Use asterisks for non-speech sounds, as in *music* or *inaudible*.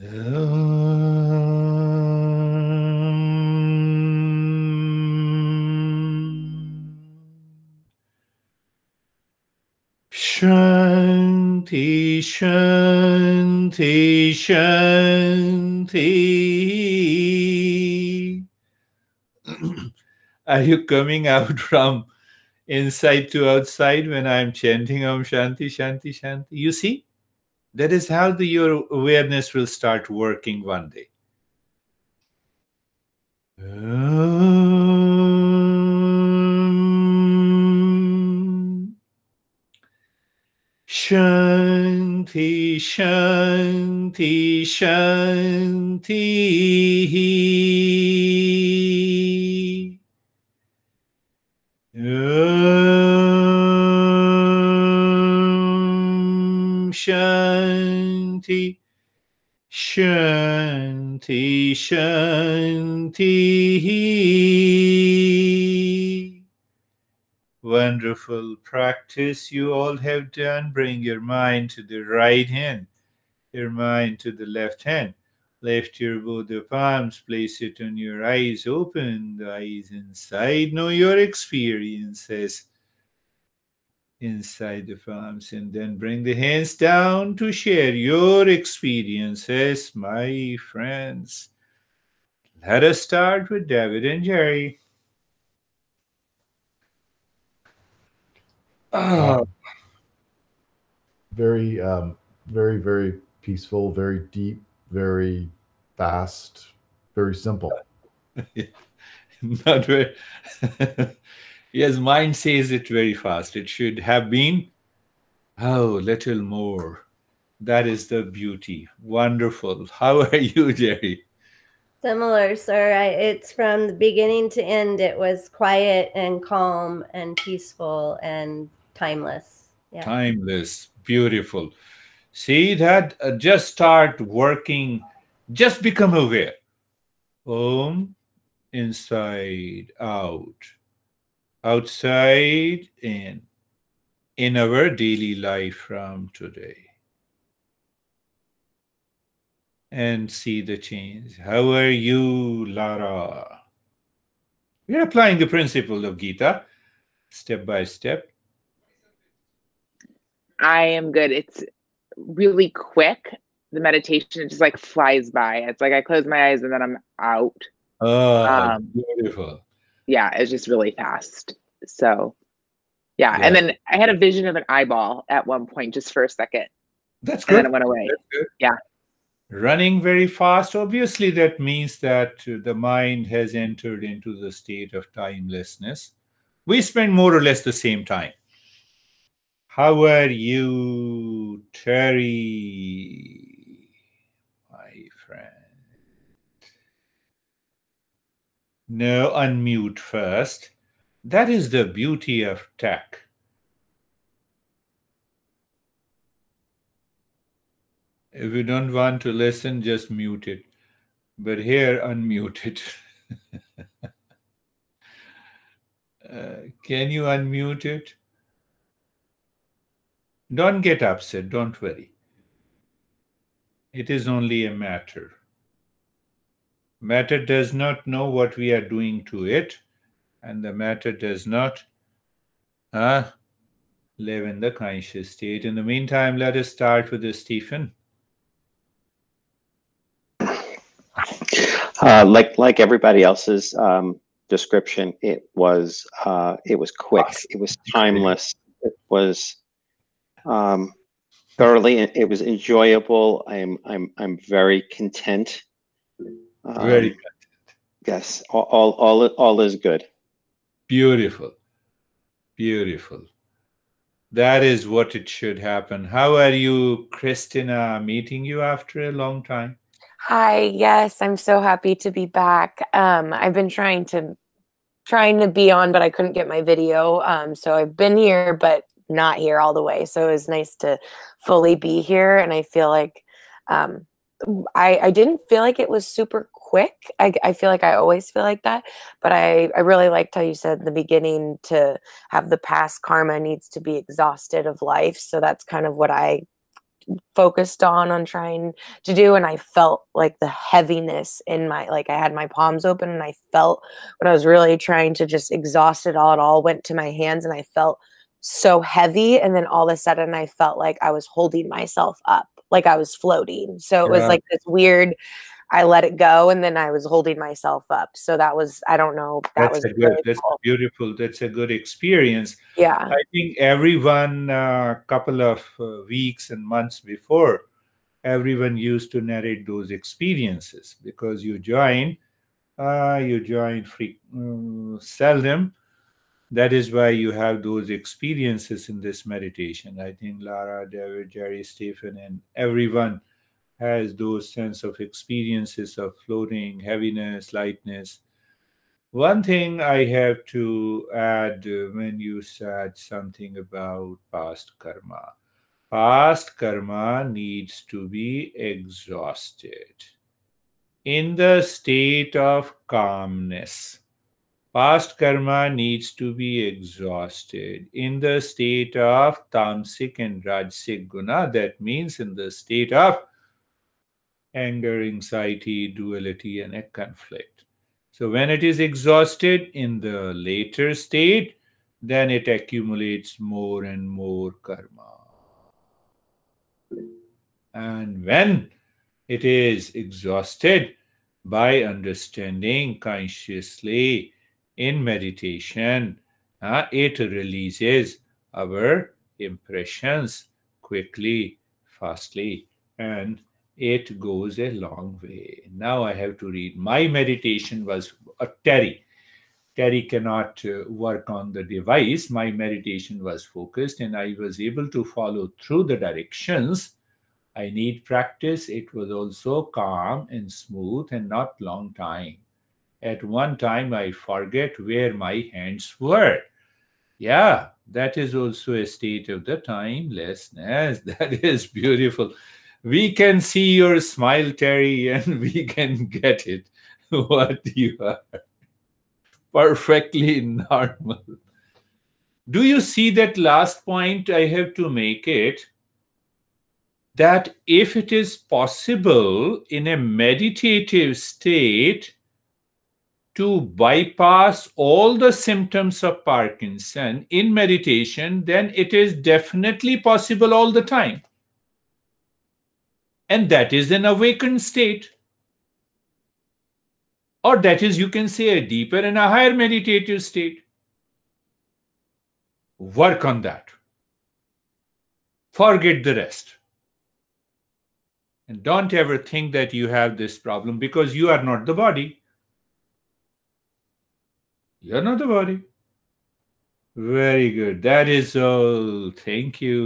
Shanti, Shanti, Shanti. *clears throat* Are you coming out from inside to outside when I'm chanting Om Shanti, Shanti, Shanti? You see, that is how the, your awareness will start working one day. Shanti, Shanti, Shanti. Shanti, Shanti, Shanti. Wonderful practice you all have done. Bring your mind to the right hand, your mind to the left hand. Lift your both palms, place it on your eyes, open the eyes inside. Know your experiences inside the palms, and then bring the hands down to share your experiences, my friends. Let us start with David and Jerry. Uh, very, um, very, very peaceful, very deep, very fast, very simple. *laughs* Not very. *laughs* yes, mind says it very fast. It should have been, oh, little more. That is the beauty. Wonderful. *laughs* How are you, Jerry? Similar, sir. I, it's from the beginning to end. It was quiet and calm and peaceful and timeless. Yeah. Timeless. Beautiful. See that? Uh, just start working. Just become aware. Om, inside, out, outside, in, in our daily life from today. And see the change. How are you, Lara? We are applying the principle of Gita step by step. I am good. It's really quick. The meditation just like flies by. It's like I close my eyes and then I'm out. Oh, Um, beautiful. Yeah, it's just really fast. So, yeah. Yeah. And then I had a vision of an eyeball at one point just for a second, That's and then it went away. Good. Yeah. Running very fast, obviously, that means that the mind has entered into the state of timelessness. We spend more or less the same time. How are you, Terry, my friend? No, unmute first. That is the beauty of tech. If you don't want to listen, just mute it. But here, unmute it. *laughs* Uh, can you unmute it? Don't get upset, don't worry. It is only a matter. Matter does not know what we are doing to it, and the matter does not uh, live in the conscious state. In the meantime, let us start with Stephen. Uh, like like everybody else's um, description, it was uh, it was quick. It was timeless. It was um, thoroughly. It was enjoyable. I'm I'm I'm very content. Um, Very yes. All all all, all is good. Beautiful. Beautiful. That is what it should happen. How are you, Christina? Meeting you after a long time. Hi, yes, I'm so happy to be back. Um, I've been trying to trying to be on, but I couldn't get my video. Um, so I've been here, but not here all the way. So it was nice to fully be here, and I feel like um, I I didn't feel like it was super quick. I I feel like I always feel like that, but I I really liked how you said in the beginning to have the past karma needs to be exhausted of life. So that's kind of what I focused on on trying to do and i felt like the heaviness in my like i had my palms open and i felt when i was really trying to just exhaust it all it all went to my hands and i felt so heavy and then all of a sudden i felt like i was holding myself up like i was floating so it was Yeah. like this weird i let it go and then i was holding myself up so that was i don't know that That's was a good. really That's cool. beautiful. That's a good experience. yeah I think everyone, a couple of uh, weeks and months before, everyone used to narrate those experiences because you join, uh, you join free, uh, seldom. That is why you have those experiences in this meditation. I think Lara, David, Jerry, Stephen, and everyone has those sense of experiences of floating, heaviness, lightness. One thing I have to add uh, when you said something about past karma. Past karma needs to be exhausted in the state of calmness. Past karma needs to be exhausted in the state of tamasic and rajasic guna. That means in the state of anger, anxiety, duality, and a conflict. So when it is exhausted in the later state, then it accumulates more and more karma. And when it is exhausted by understanding consciously in meditation, uh, it releases our impressions quickly, fastly, and it goes a long way. Now I have to read. My meditation was a Terry. Terry cannot uh, work on the device. My meditation was focused and I was able to follow through the directions. I need practice. It was also calm and smooth and not long time. At one time, I forget where my hands were. Yeah, that is also a state of the timelessness. *laughs* That is beautiful we can see your smile, Terry, and *laughs* we can get it *laughs* what you are. Perfectly normal. Do you see that last point? I have to make it that if it is possible in a meditative state to bypass all the symptoms of Parkinson in meditation, then it is definitely possible all the time and that is an awakened state. Or that is, you can say, a deeper and a higher meditative state. Work on that. Forget the rest. And don't ever think that you have this problem because you are not the body. You are not the body. Very good. That is all. Thank you.